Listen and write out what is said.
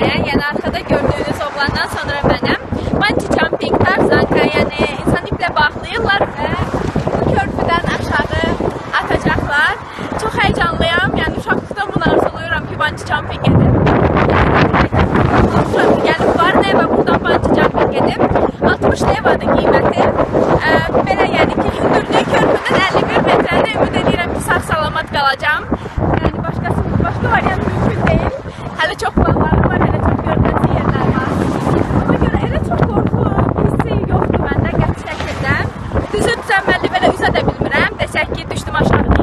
jumping eləməyə. Yəni arxada gördüyünüz oğlandan sonra mənəm. Bungee jumping tarzanka, yəni insan iplə bağlayırlar və bu körpüdən aşağı atacaqlar. Çox həyecanlıyam. Yəni uşaqlıqdan bunu arzulayıram ki, bungee jumping edim. Gəlib Varnaya və buradan bungee jumping edib 60 levadır qiyməti. Ki, düşdüm